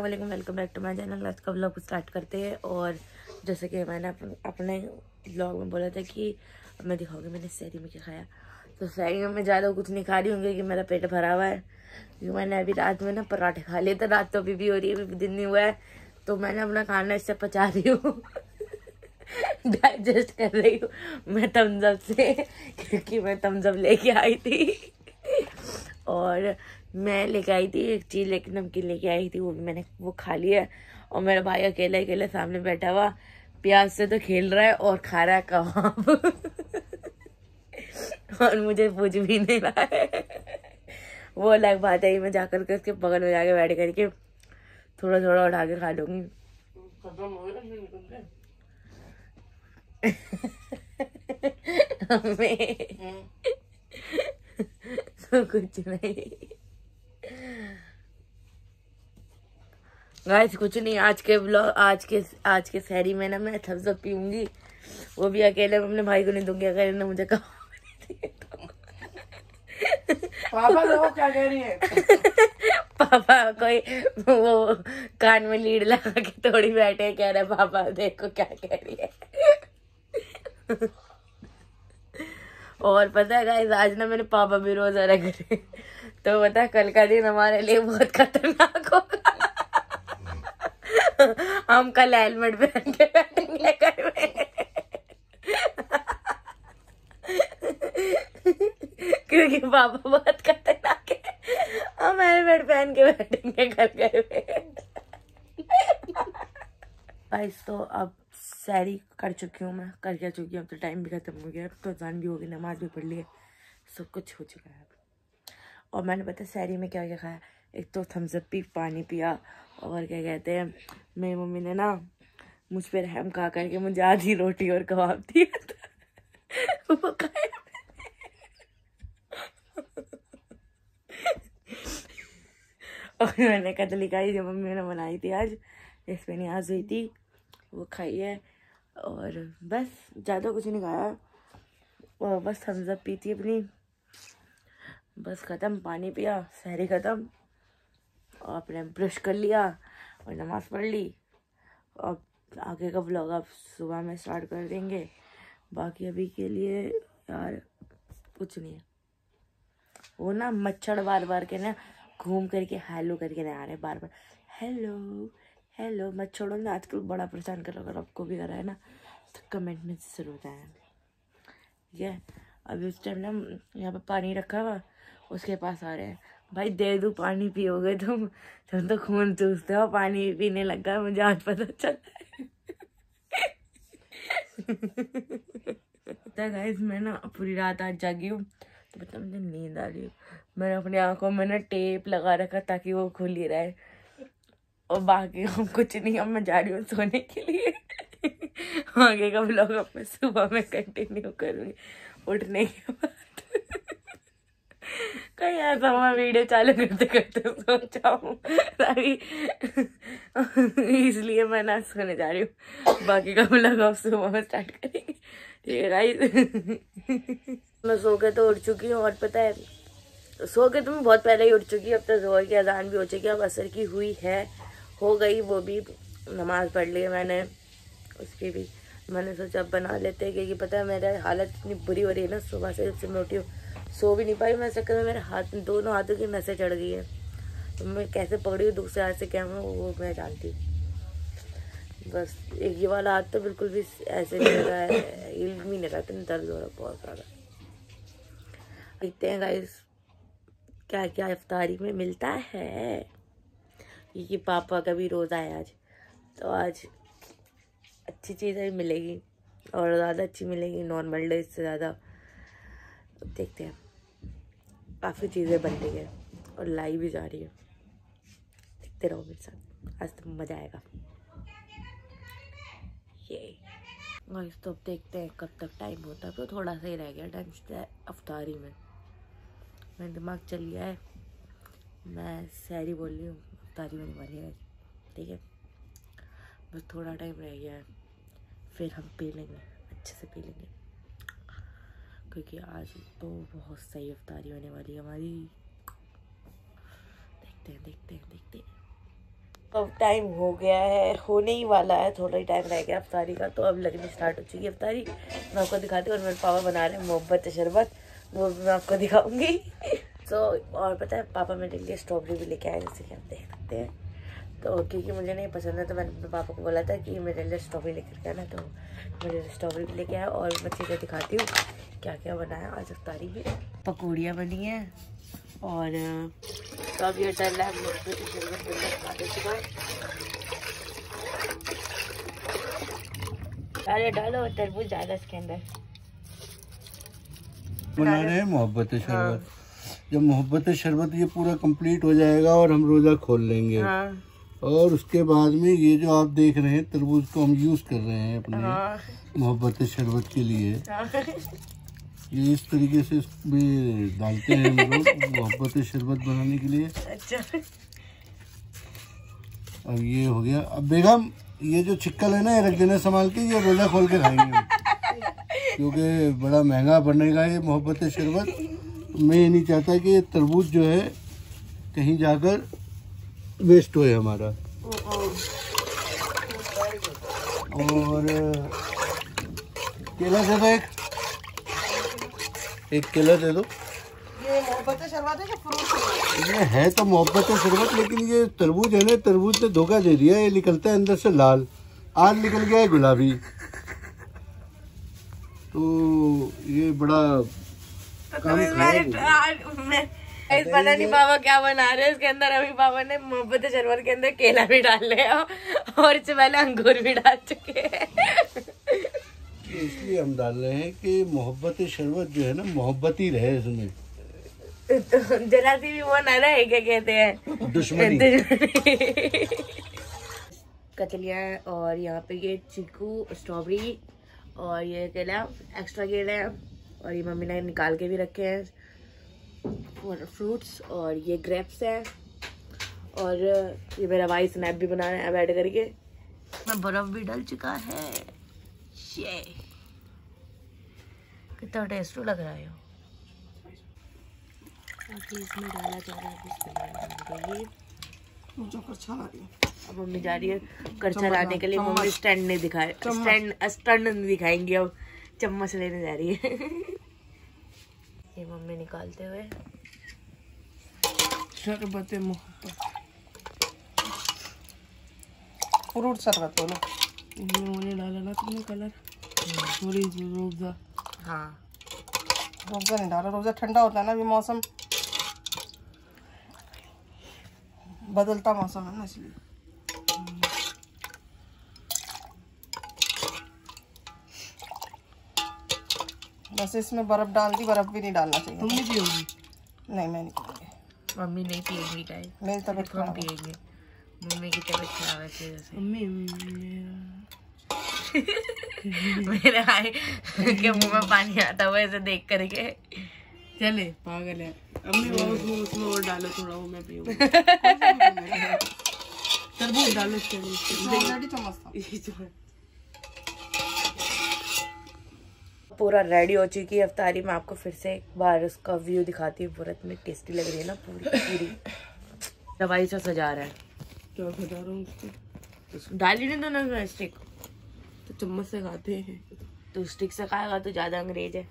अस्सलाम वालेकुम back to my channel आज का व्लॉग स्टार्ट करते हैं और जैसे कि मैंने अपन, अपने ब्लॉग में बोला था कि मैं दिखाऊँगी मैंने सैरी में क्या खाया। तो सैरी में मैं ज़्यादा कुछ नहीं खा रही हूँ क्योंकि मेरा पेट भरा हुआ है। क्योंकि मैंने अभी रात में ना पराठे खा लिए थे रात तो अभी भी हो रही है अभी दिन नहीं हुआ है। तो मैंने अपना खाना इससे पचा रही हूँ। डाइजेस्ट कर रही हूँ। मैं तमजब से क्योंकि मैं तमजब लेके आई थी। और मैं लेके आई थी एक चीज़ लेके नमकीन लेके आई थी वो भी मैंने वो खा लिया और मेरा भाई अकेले अकेले सामने बैठा हुआ प्याज से तो खेल रहा है और खा रहा है कबाब। और मुझे पूछ भी नहीं रहा है। वो अलग बात है मैं जाकर के उसके बगल में जाके बैठ करके थोड़ा थोड़ा उठा के खा लूँगी। हमें। तो कुछ नहीं। गाइस कुछ नहीं आज के ब्लॉग आज के आज के शहरी में ना मैं थम्स अप पीऊँगी। वो भी अकेले मैं अपने भाई को नहीं दूँगी अगर ने मुझे कहा पापा देखो क्या कह रही है। पापा कोई वो कान में लीड लगा के थोड़ी बैठे कह रहे पापा देखो क्या कह रही है। और पता है गाइस आज ना मेरे पापा भी रोजा रख रहे तो पता है कल का दिन हमारे लिए बहुत खतरनाक होगा हम कल हेलमेट पहन के बैठेंगे घर में। क्योंकि पापा बहुत खतरनाक हम हेलमेट पहन के बैठेंगे घर घर में। तो अब सैरी कर चुकी हूँ मैं। कर क्या चुकी हूँ? अब तो टाइम भी खत्म हो गया। अब तो जान भी हो गई, नमाज़ भी पढ़ ली है। सब कुछ हो चुका है और मैंने पता सैरी में क्या क्या खाया? एक तो थम्सअप पी, पानी पिया और क्या कहते हैं, मेरी मम्मी ने ना मुझ पर रहम खा करके मुझे आधी रोटी और कबाब दिया था। वो खाया और मैंने कतली खाई जो मम्मी ने बनाई थी आज इसमें न्याज हुई थी, वो खाई है। और बस, ज़्यादा कुछ नहीं खाया। और बस थम्सअप पी थी अपनी। बस ख़त्म, पानी पिया सहरी ख़त्म। और अपने ब्रश कर लिया और नमाज़ पढ़ ली। और आगे का ब्लॉग आप सुबह में स्टार्ट कर देंगे। बाकी अभी के लिए यार कुछ नहीं है। वो ना मच्छर बार बार के ना घूम करके हेलो करके नहीं आ रहे बार बार। हेलो हेलो मच्छरों ने, आजकल बड़ा परेशान कर रहा अगर आपको भी करा है ना तो कमेंट में ज़रूर बताएँ। ठीक है? अभी उस टाइम ना यहाँ पे पानी रखा हुआ, उसके पास आ रहे हैं। भाई दे दो, पानी पियोगे तुम? तुम तो खून चूसते हो, पानी पीने लगा, मुझे आज पता चला है। गाइस मैं ना पूरी रात आज जागी हूँ तो पता मुझे नींद आ रही हूँ। मैंने अपनी आँखों में ना टेप लगा रखा ताकि वो खुली रहे। और बाकी हम कुछ नहीं, अब मैं जा रही हूँ सोने के लिए। आगे का ब्लॉग अब मैं सुबह में कंटिन्यू करूँगी, उठने के बाद। कहीं ऐसा मैं वीडियो चालू करते करते सो जाऊँ ताकि इसलिए मैं ना सोने जा रही हूँ। बाकी का ब्लॉग अब सुबह स्टार्ट करेंगे। ठीक है मैं सो के तो उठ चुकी हूँ और पता है, सो के तो मैं बहुत पहले ही उठ चुकी हूँ, अब तो ज़ोर की अजान भी हो चुकी है, अब असर की हुई है, हो गई वो भी। नमाज़ पढ़ ली मैंने, उसकी भी। मैंने सोचा बना लेते हैं, क्योंकि पता है मेरा हालत इतनी बुरी हो रही है ना, सुबह से जब से मैं उठी हूँ सो भी नहीं पाई। मैं चक्कर में मेरे हाथ, दोनों हाथों की नसें चढ़ गई है। तो मैं कैसे पकड़ी हूँ दूसरे हाथ से क्या मैं वो मैं जानती हूँ। बस, एक ये वाला हाथ तो बिल्कुल भी ऐसे नहीं लगा है। हिल भी नहीं रहा इतना दर्द हो रहा बहुत ज़्यादा। देखते हैं गाइस क्या क्या इफ्तारी में मिलता है। क्योंकि पापा का भी रोज़ा है आज। तो आज अच्छी चीज़ें मिलेगी और ज़्यादा अच्छी मिलेगी नॉर्मल डे से ज़्यादा। देखते हैं। काफ़ी चीज़ें बन रही है और लाई भी जा रही है। देखते रहो मेरे साथ। आज तो मज़ा आएगा। ये। गाइस तो अब देखते हैं कब तक टाइम होता है। तो थोड़ा सा ही रह गया। टाइम अफ्तारी में। मेरा दिमाग चल गया है। मैं सैरी बोल रही हूँ। अफ्तारी होने वाली है। ठीक है? बस थोड़ा टाइम रह गया है। फिर हम पी लेंगे। अच्छे से पी लेंगे। क्योंकि आज तो बहुत सही अफ्तारी होने वाली है हमारी। देखते हैं देखते हैं देखते हैं। अब टाइम हो गया है, होने ही वाला है, थोड़ा ही टाइम रह गया अफ्तारी का तो अब लगनी स्टार्ट हो चुकी है अफ्तारी मैं आपको दिखाती हूँ, और मेरे पापा बना रहे हैं मोहब्बत शरबत, वो भी मैं आपको दिखाऊँगी। तो और पता है, पापा मेरे लिए स्ट्रॉबेरी भी लेके आए जैसे कि आप देख सकते हैं। तो क्योंकि मुझे नहीं पसंद है तो मैंने अपने पापा को बोला था कि मेरे लिए स्ट्रॉबेरी लेकर के आना तो मेरे लिए स्ट्रॉबेरी भी लेके आया और मैं चीज़ें दिखाती हूँ क्या क्या बनाया। आज अफ्तारी में पकौड़ियाँ बनी हैं और तो अब ये डल है हो चुका है। डालो डालो तरबूज ज़्यादा इसके अंदर। बना रहे हैं मोहब्बत शरबत। जब मोहब्बत शरबत ये पूरा कंप्लीट हो जाएगा और हम रोज़ा खोल लेंगे। हाँ। और उसके बाद में ये जो आप देख रहे हैं तरबूज को हम यूज़ कर रहे हैं अपने हाँ। मोहब्बत शरबत के लिए। हाँ। ये इस तरीके से इसमें डालते हैं हम लोग मोहब्बत शरबत बनाने के लिए। अच्छा। अब ये हो गया। अब बेगम ये जो चिक्कल है ना ये रख देना संभाल के ये रोज़ा खोल के खाएँगे क्योंकि बड़ा महँगा बनेगा ये मोहब्बत शरबत। मैं ये नहीं चाहता कि ये तरबूज जो है कहीं जाकर वेस्ट होए हमारा। और केला दे दो एक। एक केला दे दो। ये मोहब्बत है ये है तो मोहब्बत शरबत लेकिन ये तरबूज है ना तरबूज ने धोखा दे दिया ये निकलता है अंदर से लाल। आज निकल गया है गुलाबी। तो ये बड़ा काम गया। इस पता नहीं पापा क्या बना रहे हैं। इसके अंदर अभी पापा ने मोहब्बत शरबत के अंदर केला भी डाल लिया और इससे पहले अंगूर भी डाल चुके हैं। इसलिए हम डाल रहे हैं कि मोहब्बत शरबत जो है ना मोहब्बत ही रहे इसमें। जरा सी भी वो ना रहे क्या कहते हैं? दुश्मनी। कतलियाँ और यहाँ पे ये चीकू स्ट्रॉबेरी और ये केला एक्स्ट्रा केला है और ये मम्मी ने निकाल के भी रखे हैं। और फ्रूट्स और ये ग्रेप्स हैं और ये मेरा भाई स्नैप भी बना रहा है बैठ करके। मैं बर्फ़ भी डल चुका है। ये। कितना टेस्टी लग रहा है। इसमें डाला जा रहा है बिस्मिल्लाह मुझे अच्छा लग रही है। अब मम्मी जा रही है करछा लाने के लिए। मम्मी स्टैंड नहीं दिखाए स्टैंड स्टैंड नहीं दिखाएँगी अब। चम्मच लेने जा रही है। ये मम्मी निकालते हुए। शरबत मोहब्बत। फ्रूट शरबत बोलो। इसमें मुझे डाला ना तुमने कलर? थोड़ी रोजा। हाँ। रोजा नहीं डाला रोजा ठंडा होता है ना अभी मौसम। बदलता मौसम है ना इसलिए। बस इसमें बर्फ़ डाल दी बर्फ़ भी नहीं डालना चाहिए। तुम नहीं पियोगी? नहीं मैं नहीं पीऊँगी मम्मी नहीं पिएगी टाइम मेरी तबीयत खराब है। मम्मी की तबीयत खराब है वजह मेरे आए के मुँह में पानी आता हुआ ऐसे देख करके। चले पागल है। अम्मी वो उसमें उसमें और डालो थोड़ा वो मैं पीऊँगी तरबूज डालो इसके ऑलरेडी चम्मच था। पूरा रेडी हो चुकी है। अफ्तारी मैं आपको फिर से एक बार उसका व्यू दिखाती हूँ। पूरा इतनी टेस्टी लग रही है ना पूरी पूरी। दवाई से सजा रहा है। क्या खा रहा हूँ उसको? डाली नहीं दोनों स्टिक तो चम्मच से खाते हैं। तू स्टिक से खाएगा तो ज़्यादा अंग्रेज़ है।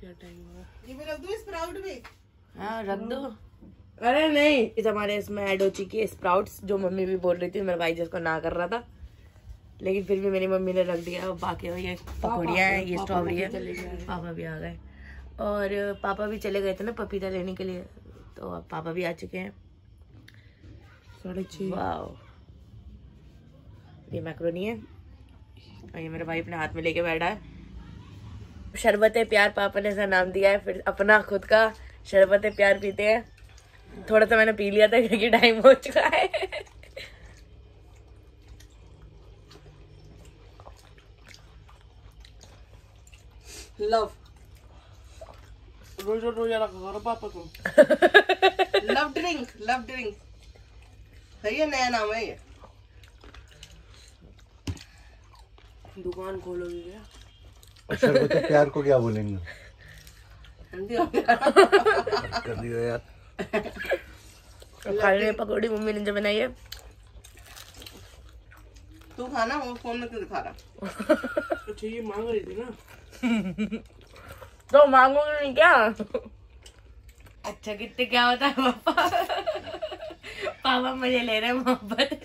क्या टाइम हुआ? ये भी रख दूँ स्प्राउट भी हाँ रख दो। अरे नहीं इस हमारे इसमें ऐड हो चुकी है। स्प्राउट्स जो मम्मी भी बोल रही थी मेरा भाई जिसको ना कर रहा था। लेकिन फिर भी मेरी मम्मी ने रख दिया और बाकी ये पकौड़ियाँ हैं ये स्ट्रॉबेरी है। पापा भी आ गए। और पापा भी चले गए थे ना पपीता लेने के लिए तो अब पापा भी आ चुके हैं। साढ़े छः ये मैक्रोनी है। और ये मेरे भाई अपने हाथ में लेके बैठा है। शरबत प्यार पापा ने ऐसा नाम दिया है फिर अपना खुद का शरबत प्यार पीते हैं। थोड़ा सा मैंने पी लिया था क्योंकि टाइम हो चुका है। लव रोज रोज रोज रखा करो पापा तुम लव ड्रिंक लव ड्रिंक सही है नया नाम है ये दुकान खोलोगे क्या शरबत प्यार को क्या बोलेंगे? हिंदी कर दिया यार खा पकौड़ी मम्मी ने जो बनाई है। तू खाना वो फ़ोन में क्यों दिखा रहा? अच्छा ये मांग रही थी ना। तो मांगोगे नहीं क्या? अच्छा कितने क्या होता है पापा? पापा मुझे ले रहे हैं मोहब्बत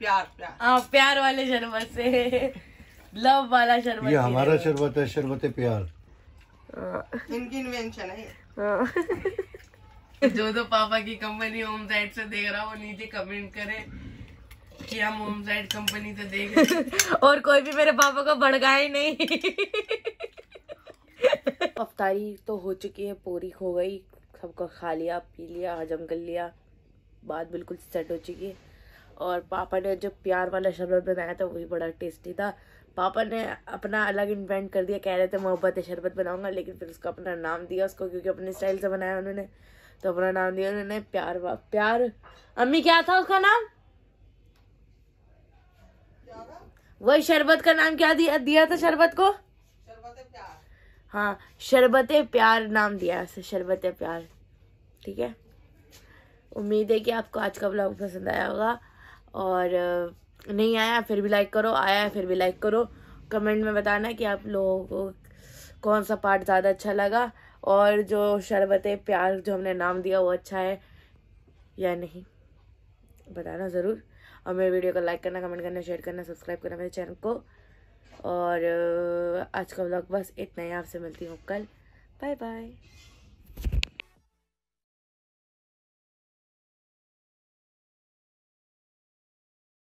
प्यार प्यार। हाँ प्यार वाले शरबत से। लव वाला शरबत ये हमारा शरबत है शरबत प्यार। हाँ, इनकी इन्वेंशन है हाँ। जो तो पापा की कंपनी होम साइड से देख रहा हो नीचे कमेंट करे। कि हम कंपनी तो देख और कोई भी मेरे पापा को भड़का ही नहीं। अफ्तारी तो हो चुकी है पूरी हो गई। सबको खा लिया पी लिया हजम कर लिया। बात बिल्कुल सेट हो चुकी है। और पापा ने जो प्यार वाला शरबत बनाया था वही बड़ा टेस्टी था। पापा ने अपना अलग इन्वेंट कर दिया कह रहे थे मोहब्बत शरबत बनाऊँगा लेकिन फिर उसको अपना नाम दिया उसको क्योंकि अपने स्टाइल से बनाया उन्होंने। तो अपना नाम दिया उन्होंने प्यार प्यार। अम्मी क्या था उसका नाम? वही शरबत का नाम क्या दिया दिया था शरबत को? हाँ शरबत प्यार नाम दिया शरबत प्यार। ठीक है? उम्मीद है कि आपको आज का ब्लॉग पसंद आया होगा। और नहीं आया, फिर भी लाइक करो, आया फिर भी लाइक करो। कमेंट में बताना कि आप लोगों को कौन सा पार्ट ज़्यादा अच्छा लगा। और जो शरबत प्यार जो हमने नाम दिया वो अच्छा है या नहीं। बताना ज़रूर। और मेरे वीडियो को लाइक करना, कमेंट करना, शेयर करना, सब्सक्राइब करना मेरे चैनल को। और आज का ब्लॉग बस इतना ही, आपसे मिलती हूँ कल। Bye bye.